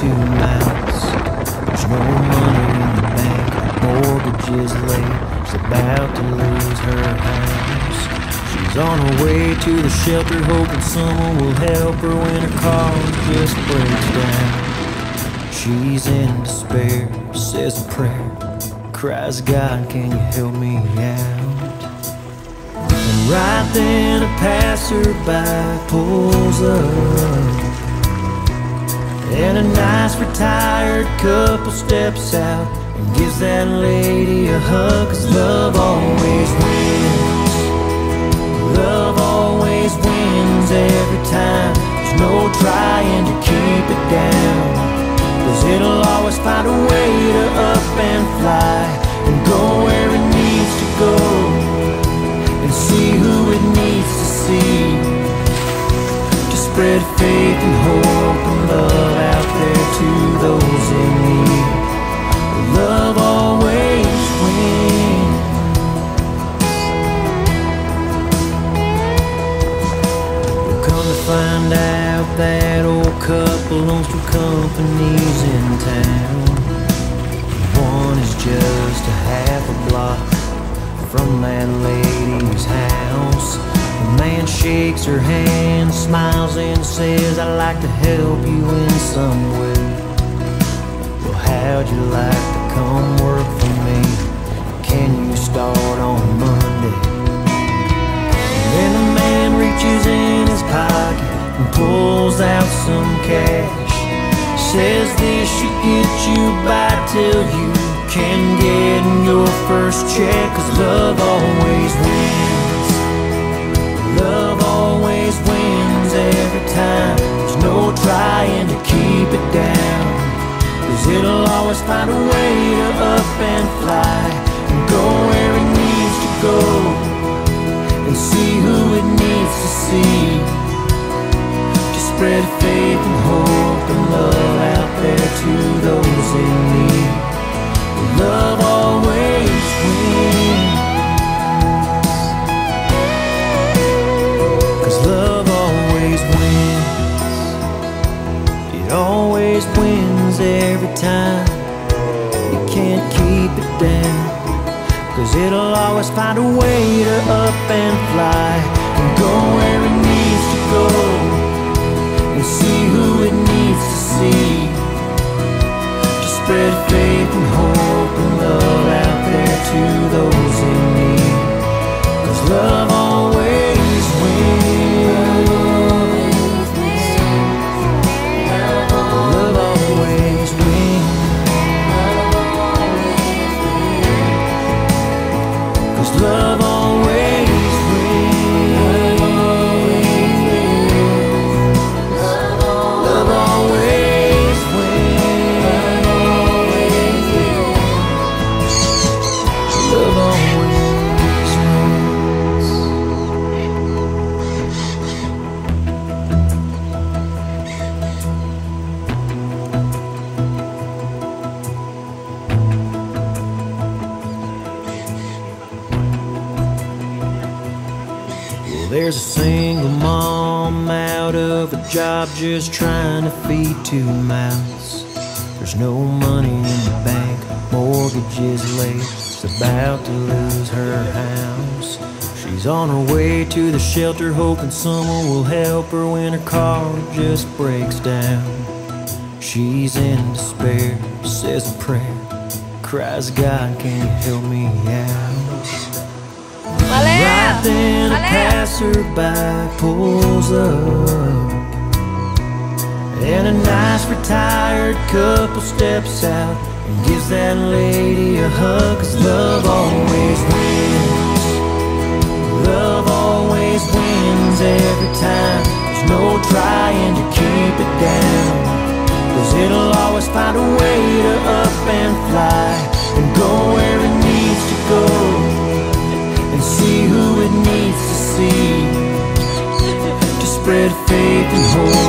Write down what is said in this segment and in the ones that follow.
two mouths. There's no money in the bank, mortgage is late. She's about to lose her house. She's on her way to the shelter, hoping someone will help her when her car just breaks down. She's in despair, says a prayer, cries, God, can you help me out? And right then a passerby pulls up. And a nice retired couple steps out and gives that lady a hug. Cause love always wins. Love always wins every time. There's no trying to keep it down. Cause it'll always find a way to up and fly spread faith and hope and love out there to shakes her hand, smiles, and says, I'd like to help you in some way. Well, how'd you like to come work for me? Can you start on Monday? And then the man reaches in his pocket and pulls out some cash. Says this should get you by till you can get your first check. Cause love always always find a way to up and fly. And go where it needs to go. And see who it needs to see. To spread faith and hope and love It'll always find a way to up and fly. And go where it needs to go. And see who it needs to see. To spread faith and hope and love out there to those in need. Cause love job just trying to feed two mouths. There's no money in the bank, mortgage is late. She's about to lose her house. She's on her way to the shelter, hoping someone will help her when her car just breaks down. She's in despair, says a prayer, cries, God, can you help me out? Right then, a passerby pulls up. And a nice retired couple steps out And gives that lady a hug Cause love always wins. Love always wins every time. There's no trying to keep it down. Cause it'll always find a way to up and fly And go where it needs to go and see who it needs to see to spread faith and hope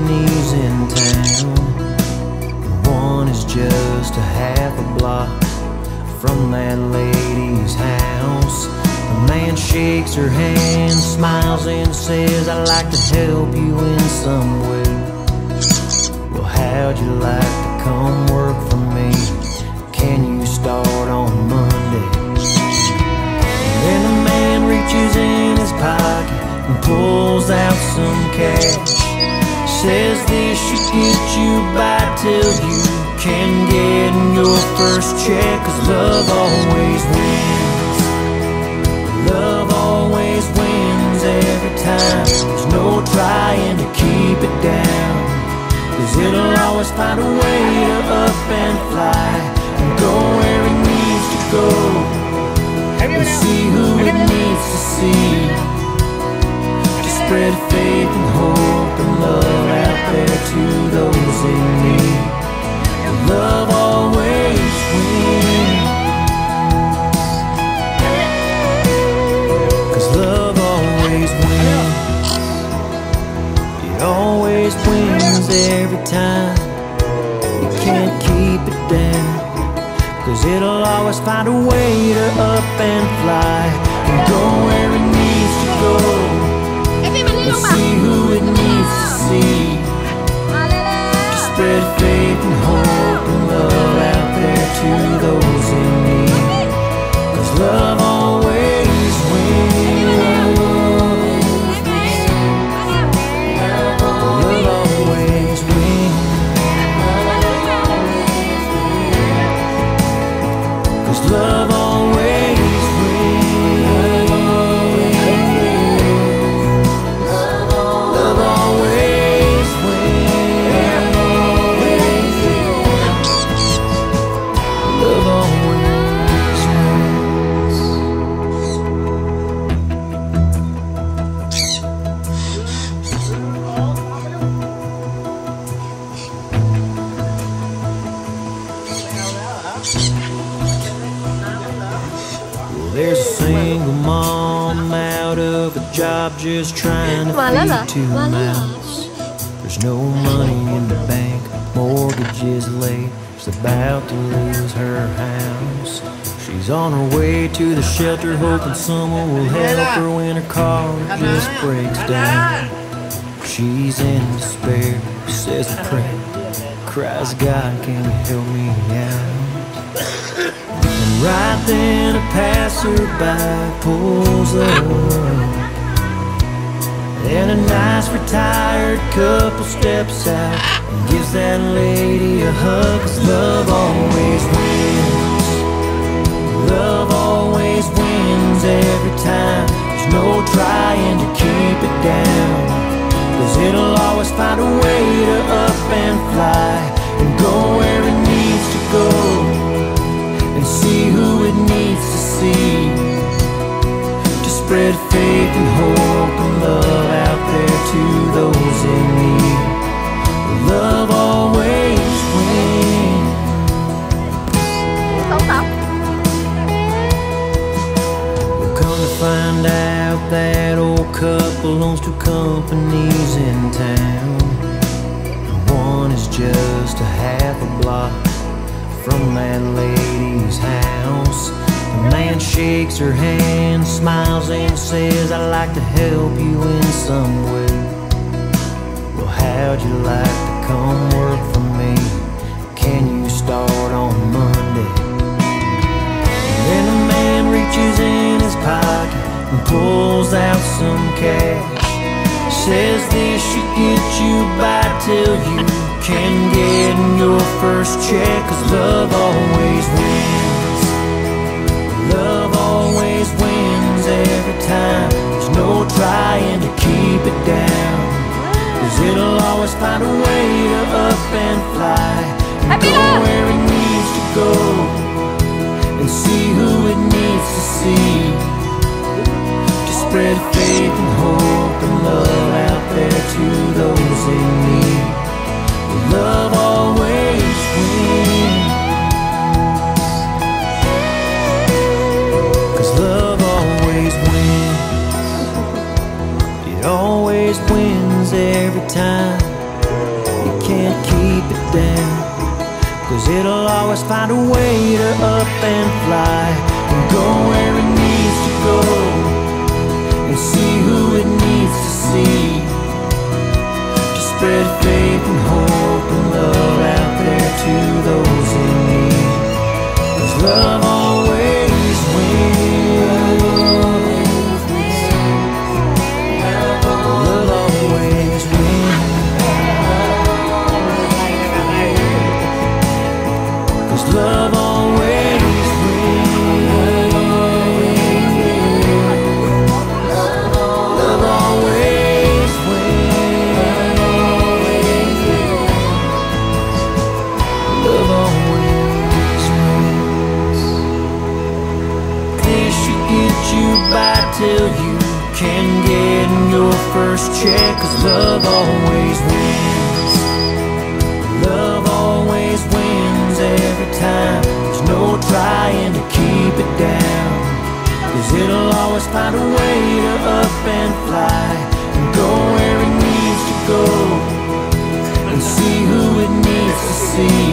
companies in town. just a half a block from that lady's house. The man shakes her hand, smiles, and says, I'd like to help you in some way. Well, how'd you like to come work for me? Can you start on Monday? Then the man reaches in his pocket and pulls out some cash. Says this should get you by till you can get your first check. Cause love always wins. Love always wins every time. There's no trying to keep it down. Cause it'll always find a way to up and fly and go where it needs to go and see who it needs to see. To spread faith It always wins every time. You can't keep it down. Cause it'll always find a way to up and fly. And go where it needs to go. And see who it needs to see. To spread faith and hope and love out there to those. single mom out of a job just trying to feed two mouths. There's no money in the bank, mortgage is late. She's about to lose her house. She's on her way to the shelter, hoping someone will help her when her car just breaks down. She's in despair, says a prayer, cries, God, can you help me out? And right then, passerby pulls up. And a nice retired couple steps out And gives that lady a hug. Cause love always wins. Love always wins every time. There's no trying to keep it down. Cause it'll always find a way to up and fly And go where faith and hope and love out there to those in need. Love always wins. We'll come to find out that old couple owns two companies in town. One is just a half a block from that lady's house. The man shakes her hand, smiles, and says, I'd like to help you in some way. Well, how'd you like to come work for me? Can you start on Monday? Then the man reaches in his pocket and pulls out some cash. Says this should get you by till you can get your first check. Cause love always wins. Till you can get your first love always wins. Love it'll always find a way to up and fly. And go where it needs to go. And see who it needs to see.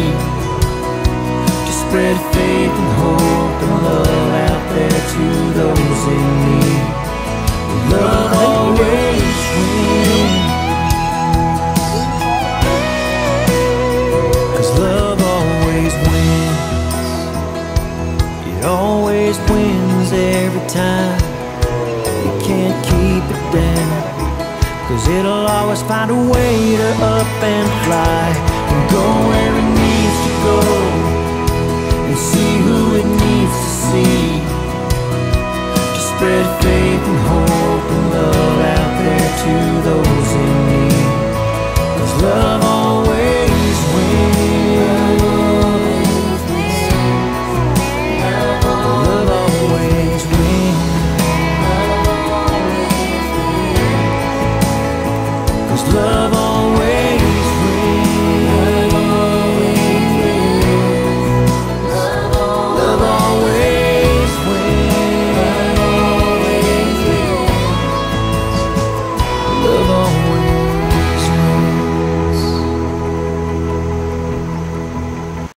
To spread faith and hope and love it'll find a way to up and fly and go where it needs to go and see who it needs to see. To spread faith and hope and love out there to those in need. Cause love